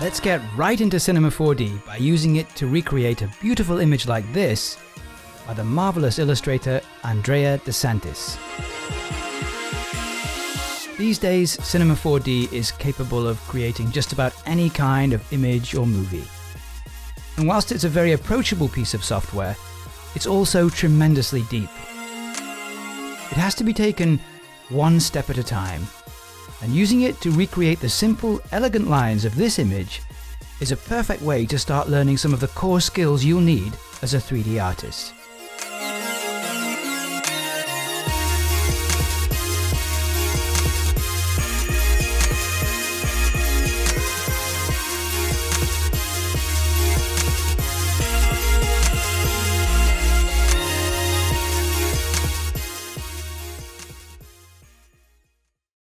Let's get right into Cinema 4D by using it to recreate a beautiful image like this by the marvelous illustrator Andrea DeSantis. These days, Cinema 4D is capable of creating just about any kind of image or movie. And whilst it's a very approachable piece of software, it's also tremendously deep. It has to be taken one step at a time, and using it to recreate the simple, elegant lines of this image is a perfect way to start learning some of the core skills you'll need as a 3D artist.